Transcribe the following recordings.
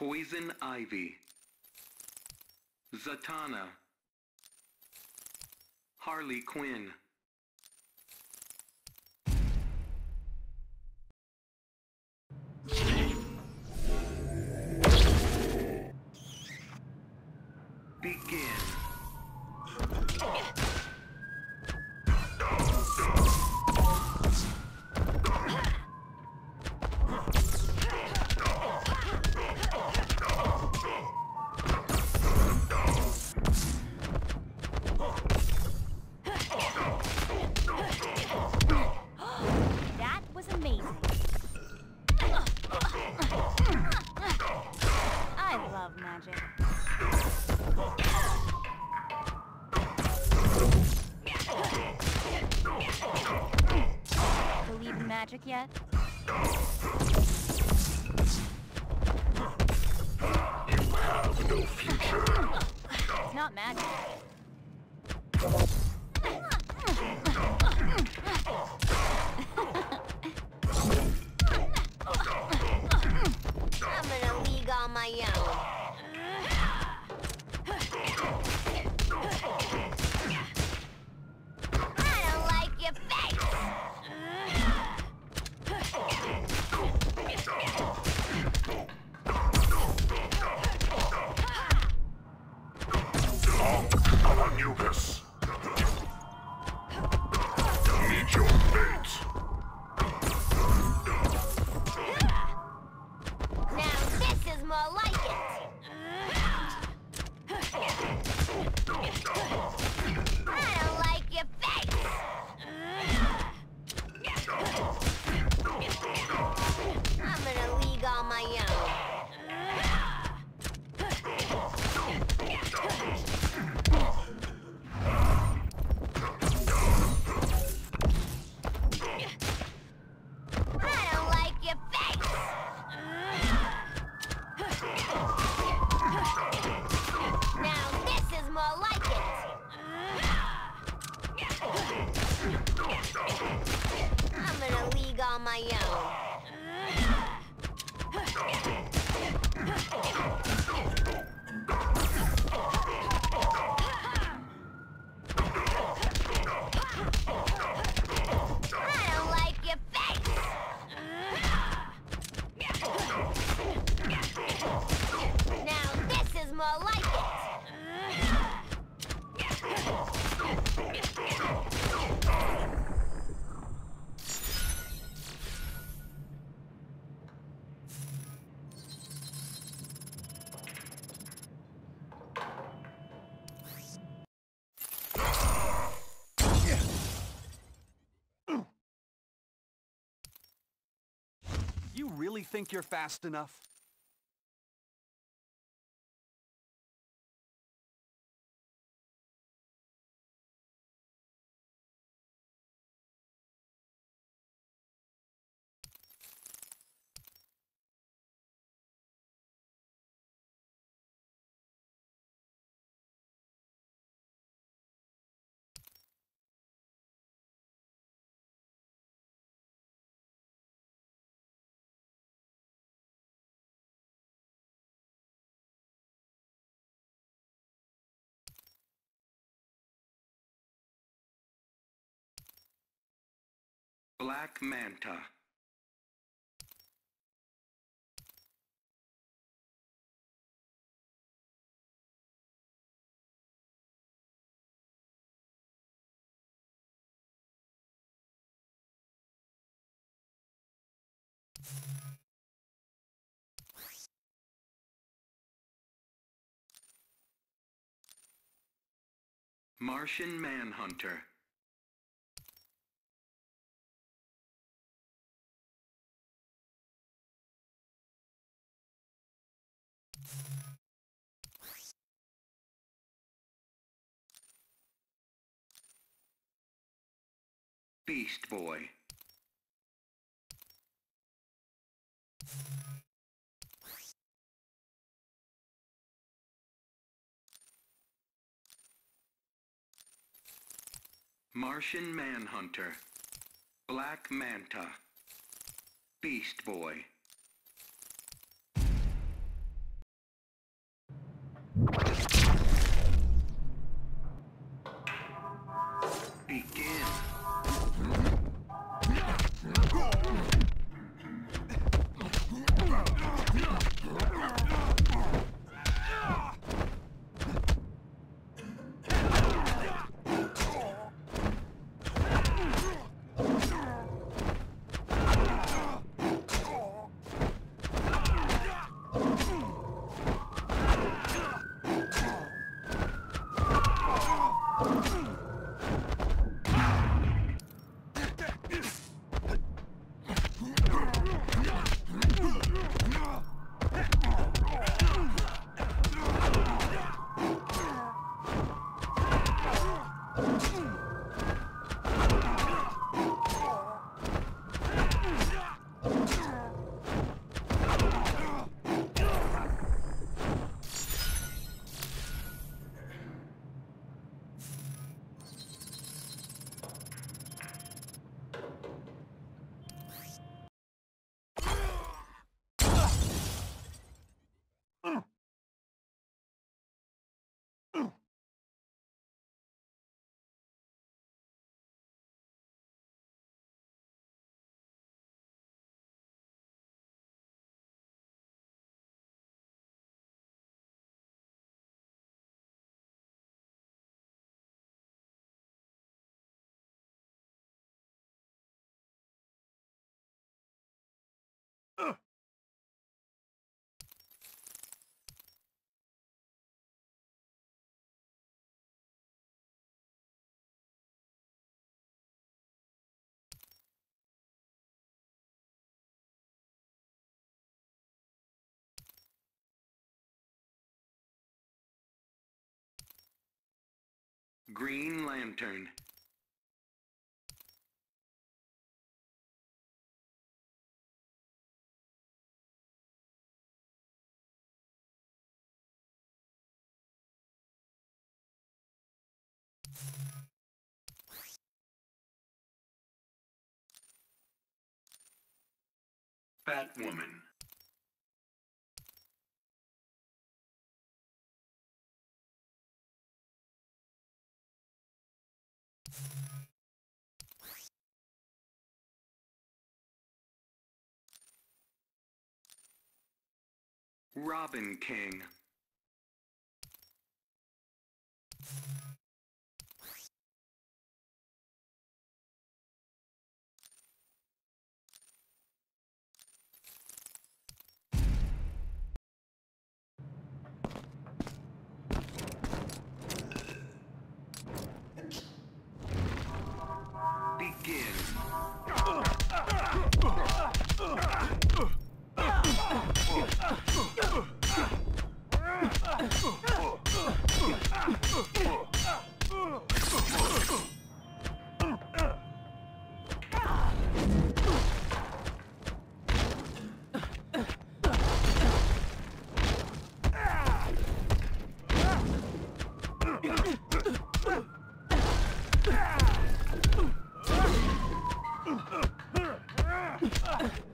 Poison Ivy. Zatanna. Harley Quinn. Amazing. I love magic. Believe in magic yet? really think you're fast enough? Black Manta. Martian Manhunter. Beast Boy. Martian Manhunter. Black Manta. Beast Boy. you Green Lantern. Batwoman. Robin King. Begin.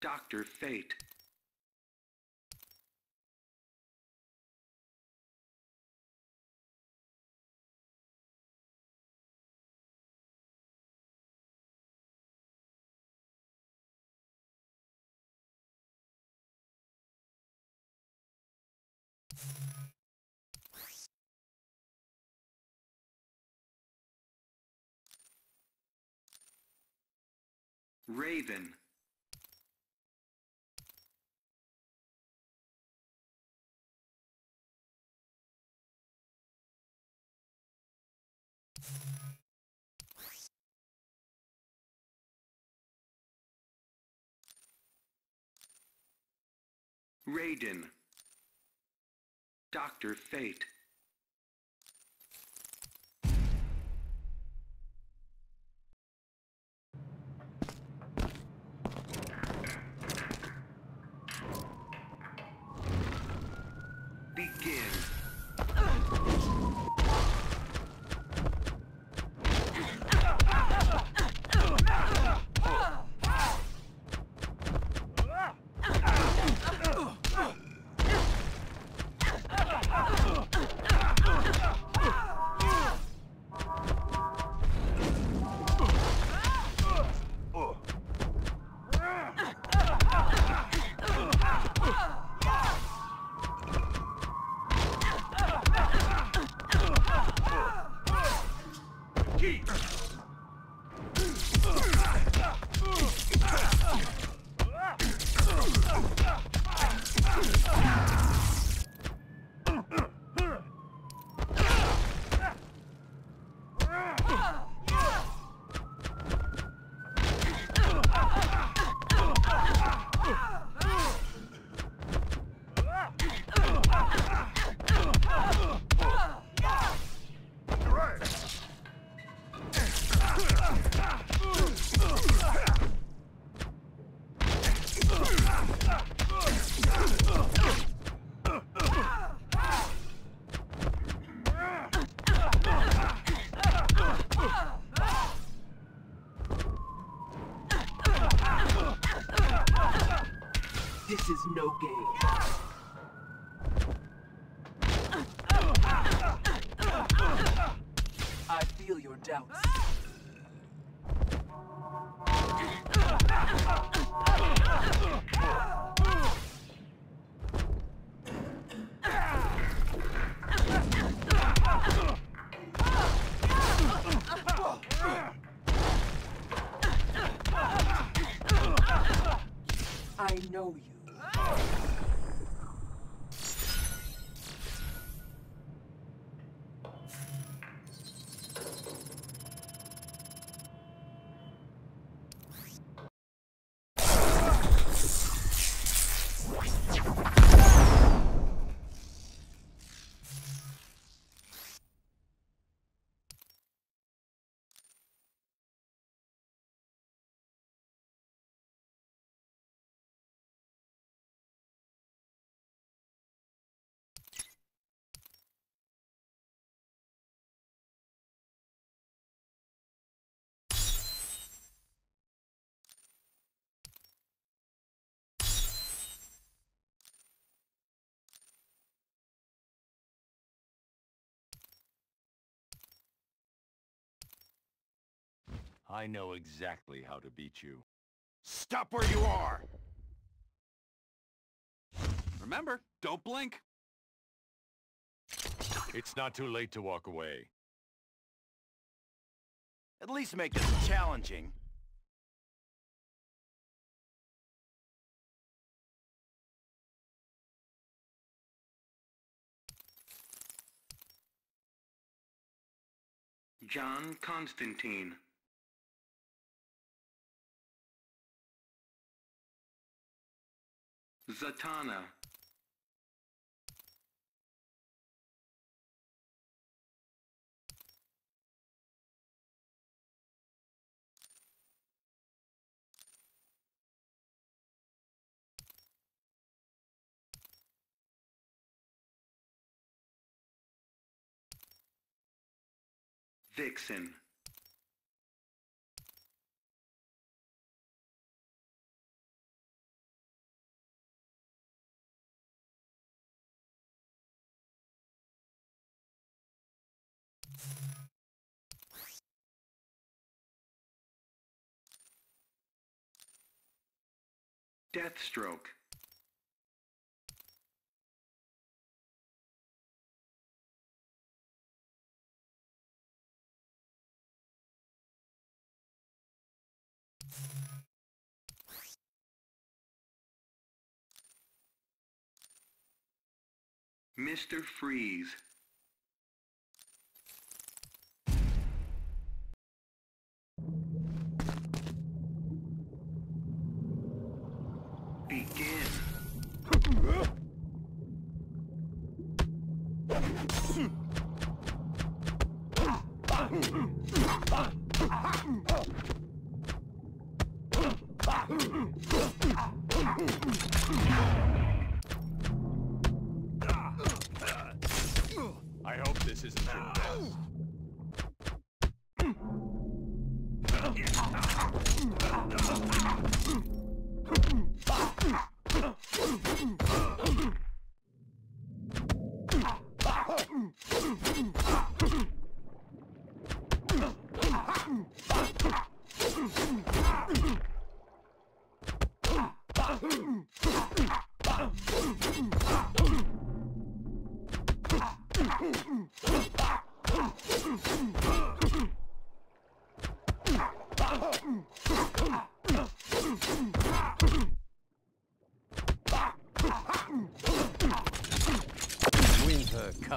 Dr. Fate. Raven. Raiden. Dr. Fate. I feel your doubts. I know you. Oh! I know exactly how to beat you. Stop where you are! Remember, don't blink. It's not too late to walk away. At least make this challenging. John Constantine. Zatanna. Vixen. Deathstroke. Mr. Freeze. Begin. I hope this isn't your best.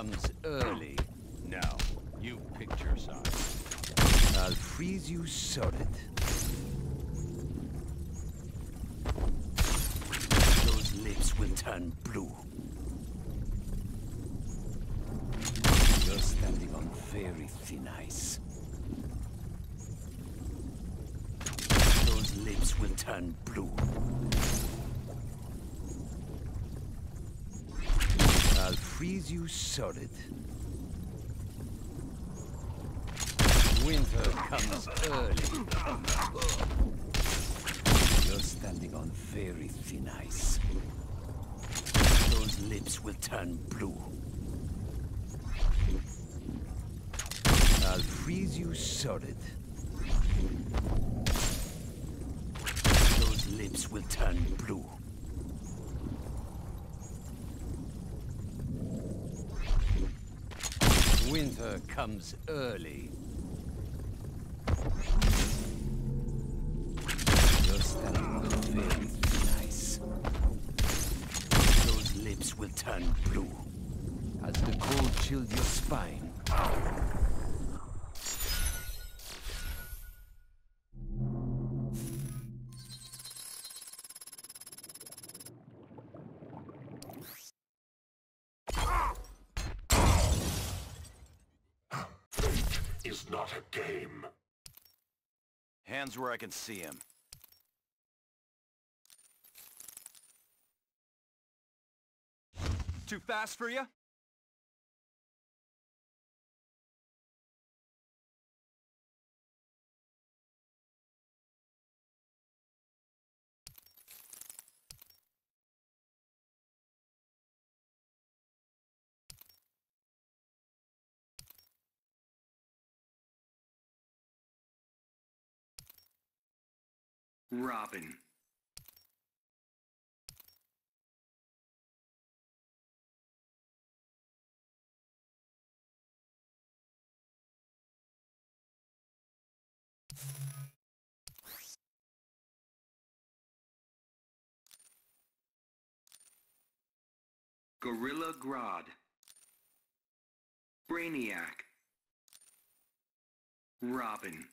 Comes early. Now, you picked your side. I'll freeze you solid. Those lips will turn blue. You're standing on very thin ice. Those lips will turn blue. Freeze you solid. Winter comes early. You're standing on very thin ice. Those lips will turn blue. I'll freeze you solid. Those lips will turn blue. Winter comes early. You're standing on very thin ice. Those lips will turn blue as the cold chilled your spine. Hands where I can see him. Too fast for you? Robin. Gorilla Grodd. Brainiac. Robin.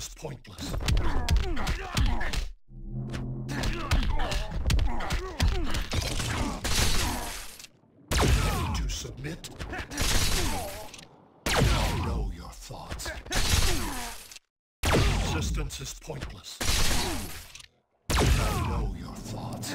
is pointless. To submit? Know your thoughts. Resistance is pointless. Know your thoughts.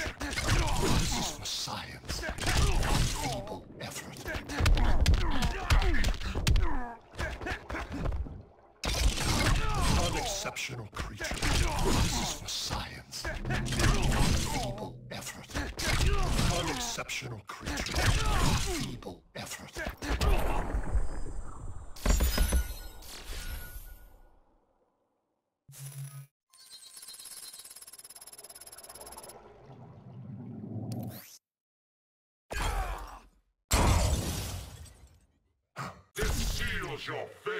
This is for science. Feeble effort. Unexceptional creature. This is for science. Feeble effort. Unexceptional creature. Feeble effort. Your fate.